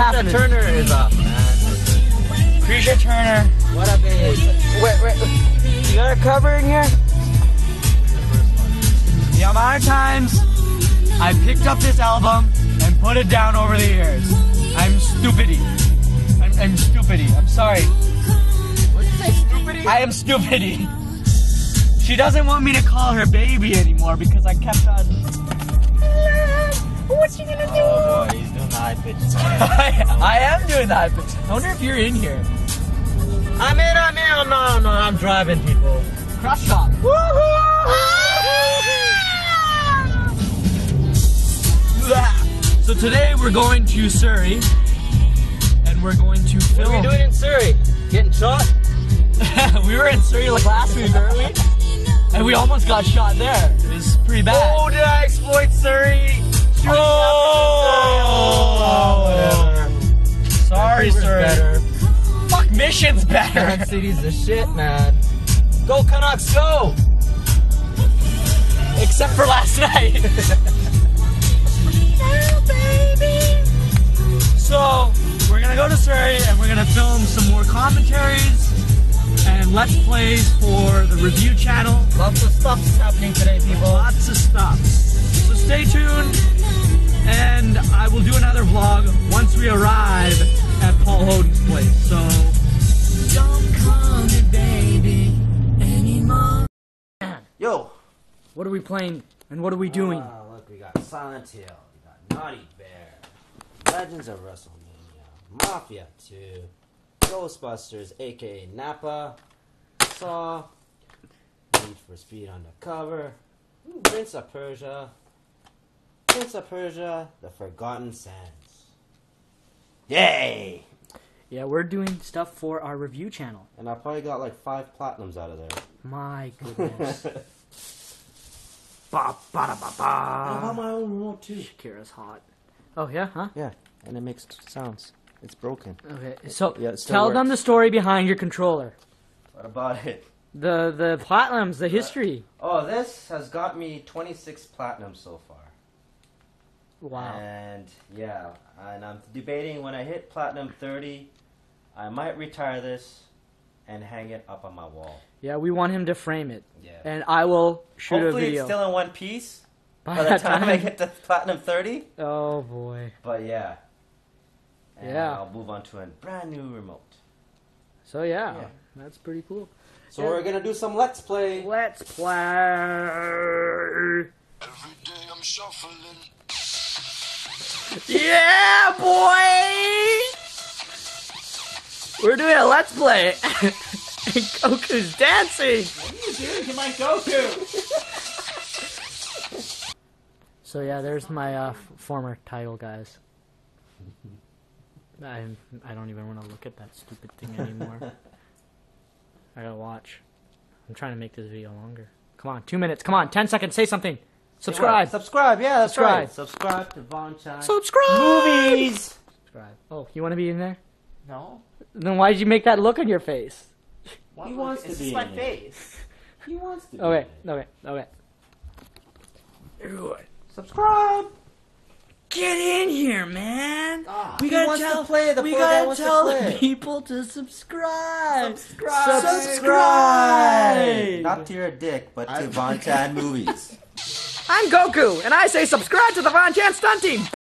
happening? Turner is up, man. Kreesha Turner. What up, babe? Wait, wait. You got a cover in here? The amount of times I picked up this album and put it down over the years. I'm stupidity. I'm, I'm stupidity. I'm sorry. What'd you say, stupidity? I am stupidity. She doesn't want me to call her baby anymore because I kept on. What's she gonna do? High pitch. I, I am doing that. but I wonder if you're in here. I'm in, I'm in. Oh, no, no, I'm driving people. Crush shop. So today we're going to Surrey, and we're going to film. What are we doing in Surrey? Getting shot? we were in Surrey like last week, weren't we? And we almost got shot there. It was pretty bad. Oh, did I exploit Surrey? Oh, whatever. Sorry, Vancouver's Surrey. better. Fuck, Mission's better. City's the shit, man. Go Canucks, go! Except for last night. so, we're gonna go to Surrey and we're gonna film some more commentaries and let's plays for the review channel. Lots of stuff's happening today, people. Lots of stuff. So stay tuned and I will do another vlog once we arrive at Paul Hoden's place. So, don't call me baby anymore. Yo! What are we playing and what are we doing? Ah, look, we got Silent Hill, we got Naughty Bear, Legends of WrestleMania, Mafia 2, Ghostbusters, aka Napa, Saw, Need for Speed Undercover, Prince of Persia, Prince of Persia, The Forgotten Sands. Yay! Yeah, we're doing stuff for our review channel. And I probably got like five platinums out of there. My goodness. ba, ba, da, ba, I ba. got my own remote too. Shakira's hot. Oh, yeah, huh? Yeah, and it makes sounds. It's broken. Okay, so Yeah, it still tell them the story behind your controller. What about it? The the platinums, the uh, history. Oh, this has got me 26 platinum so far. Wow. And yeah, and I'm debating when I hit platinum 30, I might retire this and hang it up on my wall. Yeah, we want him to frame it. Yeah. And I will shoot Hopefully a video. it's still in one piece By by the that time I get to platinum 30. Oh boy. But yeah. And Yeah. I'll move on to a brand new remote. So yeah, Yeah. that's pretty cool. So Yeah. we're gonna do some let's play. Let's play. Every day I'm shuffling. Yeah, boy! We're doing a let's play. and Goku's dancing. What are you dude, my Goku! So yeah, there's my uh, former title, guys. I I don't even want to look at that stupid thing anymore. I gotta watch. I'm trying to make this video longer. Come on, two minutes. Come on, ten seconds. Say something. Subscribe. Subscribe, yeah, that's Subscribe. right. Subscribe to Vahnchand. Subscribe. Movies! Subscribe. Oh, you want to be in there? No. Then why did you make that look on your face? He wants to it's be just my in it. face. He wants to be Okay, okay, okay. Subscribe! Get in here, man. Ah, we he gotta wants to tell, play, the we gotta wants to tell the people to subscribe. Subscribe. Subscribe. Not to your dick, but to Von Chan movies. I'm Goku, and I say subscribe to the Vahnchand Stunt Team.